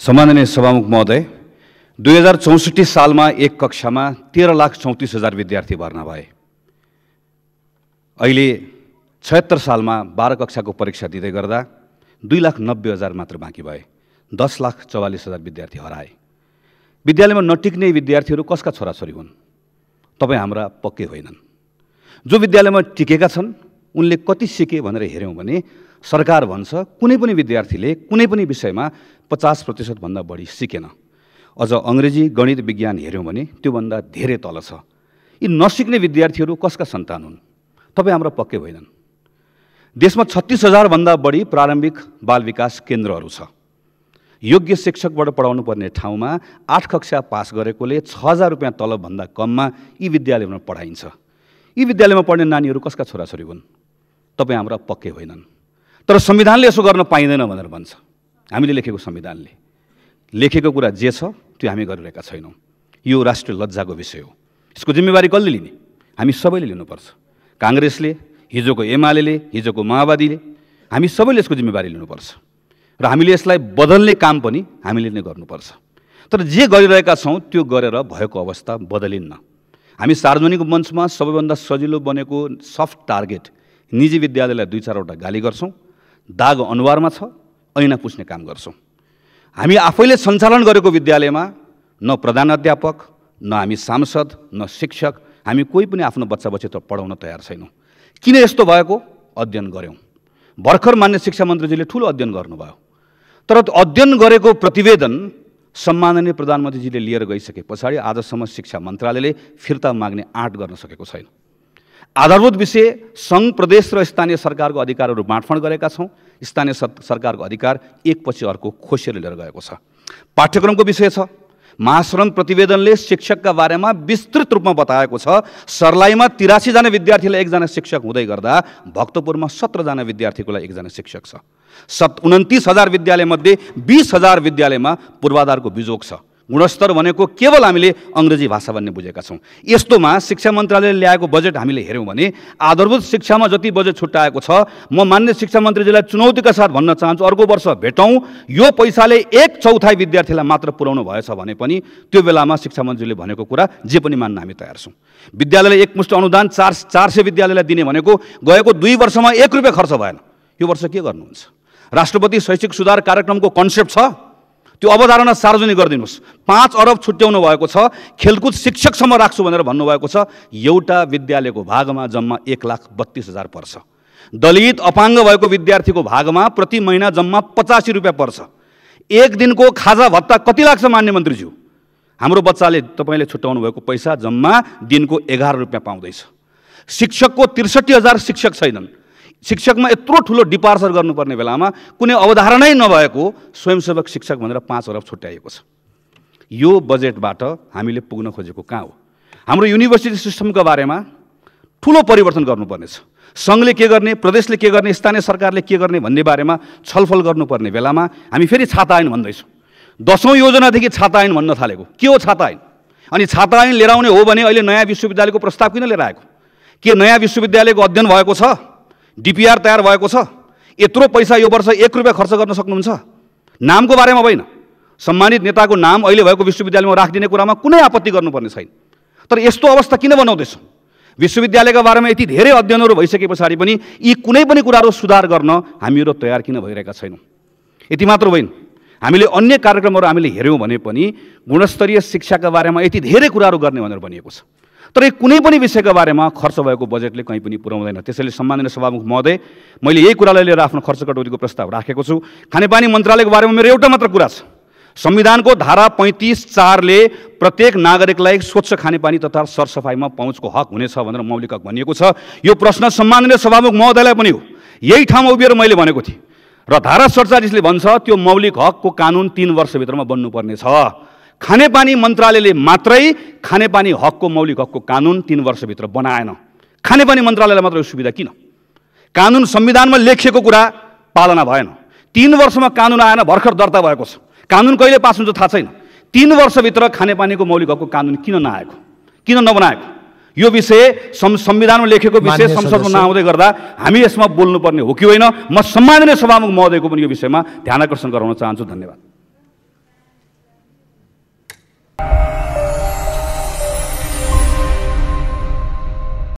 सम्माननीय सभामुख महोदय दुई हजार चौसठी सालमा एक कक्षामा तेह्र लाख चौतिस हजार विद्यार्थी भर्ना भए। अहिले छयत्तर सालमा बाह्र कक्षाको परीक्षा दिँदै गर्दा दुई लाख नब्बे हजार मात्र बाँकी भए दस लाख चौवालिस हजार विद्यार्थी हराए। विद्यालयमा नटिक्ने विद्यार्थीहरू कसका छोराछोरी हुन्? तपाईँ हाम्रा पक्कै होइनन्। जो विद्यालयमा टिकेका छन् उनले कति सिके भनेर हेऱ्यौँ भने सरकार भन्छ कुनै पनि विद्यार्थीले कुनै पनि विषयमा पचास प्रतिशतभन्दा बढी सिकेन। अझ अङ्ग्रेजी गणित विज्ञान हेऱ्यौँ भने त्योभन्दा धेरै तल छ। यी नसिक्ने विद्यार्थीहरू कसका सन्तान हुन्? तपाईँ हाम्रो पक्कै होइनन्। देशमा छत्तिस हजारभन्दा बढी प्रारम्भिक बाल विकास केन्द्रहरू छ। योग्य शिक्षकबाट पढाउनु पर्ने ठाउँमा आठ कक्षा पास गरेकोले छ हजार रुपियाँ तलबभन्दा कममा यी विद्यालयमा पढाइन्छ। यी विद्यालयमा पढ्ने नानीहरू कसका छोराछोरी हुन्? तपाईँ हाम्रा पक्कै होइनन्। तर संविधानले यसो गर्न पाइँदैन भनेर भन्छ। हामीले लेखेको संविधानले। लेखेको कुरा जे छ त्यो हामी गरिरहेका छैनौँ। यो राष्ट्रिय लज्जाको विषय हो। यसको जिम्मेवारी कसले लिने? हामी सबैले लिनुपर्छ। काङ्ग्रेसले हिजोको एमाले हिजोको माओवादीले हामी सबैले यसको जिम्मेवारी लिनुपर्छ। र हामीले यसलाई बदल्ने काम पनि हामीले नै गर्नुपर्छ। तर जे गरिरहेका छौँ त्यो गरेर भएको अवस्था बदलिन्न। हामी सार्वजनिक मञ्चमा सबैभन्दा सजिलो बनेको सफ्ट टार्गेट निजी विद्यालयलाई दुई चारवटा गाली गर्छौँ। दाग अनुहारमा छ ऐना पुस्ने काम गर्छौँ। हामी आफैले सञ्चालन गरेको विद्यालयमा न प्रधान अध्यापक न हामी सांसद न शिक्षक हामी कोही पनि आफ्नो बच्चा बच्ची त पढाउन तयार छैनौँ। किन यस्तो भएको? अध्ययन गऱ्यौँ। भर्खर मान्य शिक्षा मन्त्रीजीले ठुलो अध्ययन गर्नुभयो। तर अध्ययन गरेको प्रतिवेदन सम्माननीय प्रधानमन्त्रीजीले लिएर गइसके पछाडि आजसम्म शिक्षा मन्त्रालयले फिर्ता माग्ने आँट गर्न सकेको छैन। आधारभूत विषय सङ्घ प्रदेश र स्थानीय सरकारको अधिकारहरू बाँडफाँड गरेका छौँ। स्थानीय सरकारको अधिकार एकपछि अर्को खोसेर लिएर गएको छ। पाठ्यक्रमको विषय छ। महाश्रम प्रतिवेदनले शिक्षकका बारेमा विस्तृत रूपमा बताएको छ। सर्लाईमा तिरासीजना विद्यार्थीलाई एकजना शिक्षक हुँदै गर्दा भक्तपुरमा सत्रजना विद्यार्थीको लागि एकजना शिक्षक छ। सत् उन्तिस हजार विद्यालयमध्ये बिस हजार विद्यालयमा पूर्वाधारको बिजोग छ। गुणस्तर भनेको केवल हामीले अङ्ग्रेजी भाषा भन्ने बुझेका छौँ। यस्तोमा शिक्षा मन्त्रालयले ल्याएको बजेट हामीले हेऱ्यौँ भने आधारभूत शिक्षामा जति बजेट छुट्याएको छ म मान्य शिक्षा मन्त्रीजीलाई चुनौतीका साथ भन्न चाहन्छु अर्को वर्ष भेटौँ यो पैसाले एक चौथाइ विद्यार्थीलाई मात्र पुर्याउनु भएछ भने पनि त्यो बेलामा शिक्षा मन्त्रीले भनेको कुरा जे पनि मान्न हामी तयार छौँ। विद्यालयलाई एकमुष्ट अनुदान चार चार सय विद्यालयलाई दिने भनेको गएको दुई वर्षमा एक रुपियाँ खर्च भएन। यो वर्ष के गर्नुहुन्छ? राष्ट्रपति शैक्षिक सुधार कार्यक्रमको कन्सेप्ट छ। त्यो अवधारणा सार्वजनिक गरिदिनुहोस्। पाँच अरब छुट्याउनु भएको छ खेलकुद शिक्षकसम्म राख्छु भनेर भन्नुभएको छ एउटा विद्यालयको भागमा जम्मा एक लाख बत्तिस हजार पर्छ। दलित अपाङ्ग भएको विद्यार्थीको भागमा प्रति महिना जम्मा पचासी रुपियाँ पर्छ। एक दिनको खाजा भत्ता कति लाग्छ मान्य मन्त्रीज्यू? हाम्रो बच्चाले तपाईँले छुट्याउनु भएको पैसा जम्मा दिनको एघार रुपियाँ पाउँदैछ। शिक्षकको त्रिसठी हजार शिक्षक छैनन्। शिक्षकमा यत्रो ठुलो डिपार्चर गर्नुपर्ने बेलामा कुनै अवधारणै नभएको स्वयंसेवक शिक्षक भनेर पाँच अरब छुट्याइएको छ। यो बजेटबाट हामीले पुग्न खोजेको कहाँ हो? हाम्रो युनिभर्सिटी सिस्टमको बारेमा ठुलो परिवर्तन गर्नुपर्नेछ। सङ्घले के गर्ने प्रदेशले के गर्ने स्थानीय सरकारले के गर्ने भन्ने बारेमा छलफल गर्नुपर्ने बेलामा हामी फेरि छाता ऐन भन्दैछौँ। दसौँ योजनादेखि छाता ऐन भन्न थालेको। के हो छाता ऐन अनि छाता ऐन लिएर आउने हो भने अहिले नयाँ विश्वविद्यालयको प्रस्ताव किन लिएर आएको? के नयाँ विश्वविद्यालयको अध्ययन भएको छ? डिपिआर तयार भएको छ। यत्रो पैसा यो वर्ष एक रुपियाँ खर्च गर्न सक्नुहुन्छ। नामको बारेमा होइन सम्मानित नेताको नाम अहिले भएको विश्वविद्यालयमा राखिदिने कुरामा कुनै आपत्ति गर्नुपर्ने छैन। तर यस्तो अवस्था किन बनाउँदैछौँ? विश्वविद्यालयका बारेमा यति धेरै अध्ययनहरू भइसके पछाडि पनि यी कुनै पनि कुराहरू सुधार गर्न हामीहरू तयार किन भइरहेका छैनौँ। यति मात्र होइन। हामीले अन्य कार्यक्रमहरू हामीले हेऱ्यौँ भने पनि गुणस्तरीय शिक्षाका बारेमा यति धेरै कुराहरू गर्ने भनेर भनिएको छ। तर कुनै पनि विषयको बारेमा खर्च भएको बजेटले कहीँ पनि पुर्याउँदैन त्यसैले सम्माननीय सभामुख महोदय मैले यही कुरालाई लिएर आफ्नो खर्च कटौतीको प्रस्ताव राखेको छु। खानेपानी मन्त्रालयको बारेमा मेरो एउटा मात्र कुरा छ। संविधानको धारा पैँतिस चारले प्रत्येक नागरिकलाई स्वच्छ खानेपानी तथा सरसफाइमा पहुँचको हक हुनेछ भनेर मौलिक हक भनिएको छ। यो प्रश्न सम्माननीय सभामुख महोदयलाई पनि हो। यही ठाउँमा उभिएर मैले भनेको थिएँ। र धारा सडचालिसले भन्छ त्यो मौलिक हकको कानुन तिन वर्षभित्रमा बन्नुपर्ने छ खानेपानी मन्त्रालयले मात्रै खानेपानी हकको मौलिक हकको कानुन तिन वर्षभित्र बनाएन। खानेपानी मन्त्रालयलाई मात्र सुविधा किन? कानुन संविधानमा लेखिएको कुरा पालना भएन। तिन वर्षमा कानुन आएन भर्खर दर्ता भएको छ। कानुन कहिले पास हुन्छ थाहा छैन। तिन वर्षभित्र खानेपानीको मौलिक हकको कानुन किन नआएको? किन नबनाएको? यो विषय संविधानमा लेखेको विषय संसदमा नआउँदै गर्दा हामी यसमा बोल्नुपर्ने हो कि होइन? म सम्माननीय सभामुख महोदयको पनि यो विषयमा ध्यान आकर्षण गराउन चाहन्छु। धन्यवाद।